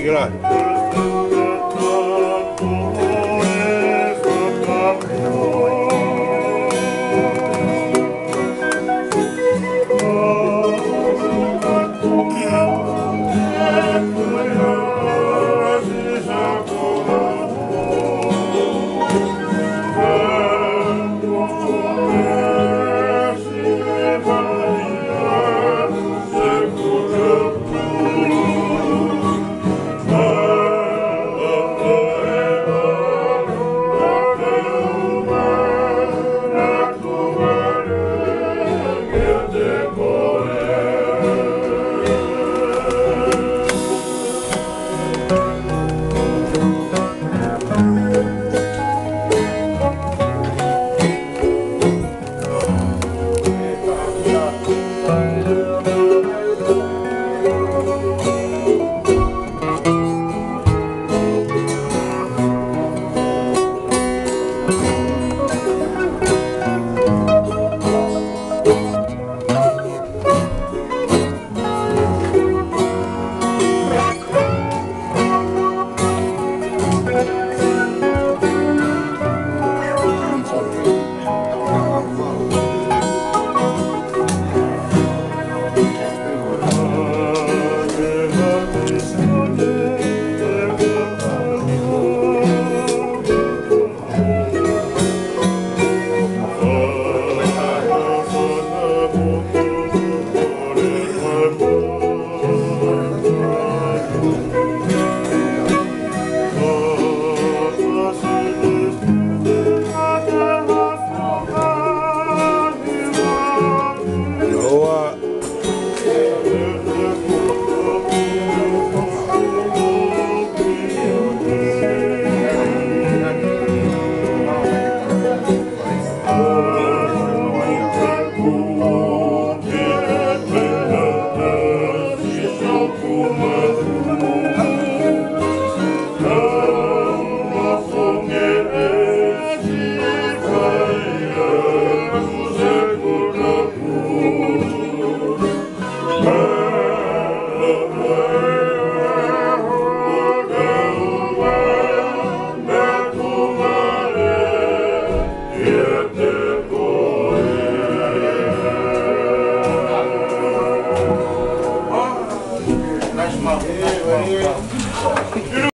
鱼了。